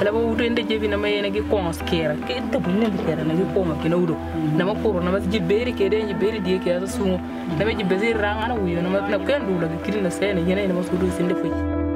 alama wudo nde jebi na mayena gi kons kera ke to bunne bi kera na gi koma ke nawdo Nama ma nama na ma ji beri ke denji beri die ke asu na Nama ji bezir ranga na wuyo na ma na kendo la gi kirina sene yena ina sudu sinde fuji